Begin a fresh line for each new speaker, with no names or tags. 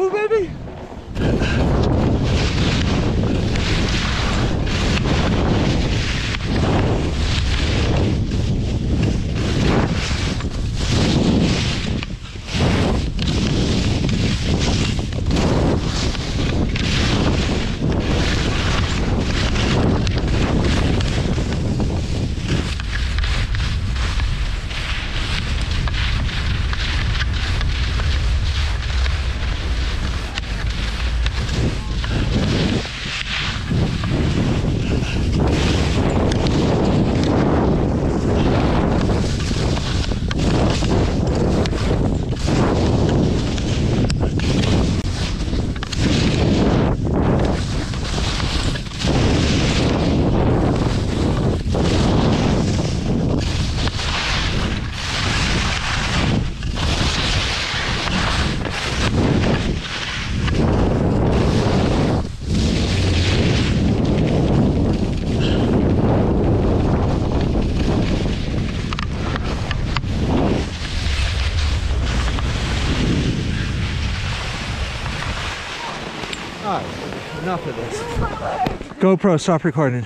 Oh, baby. All right, enough of this. GoPro, stop recording.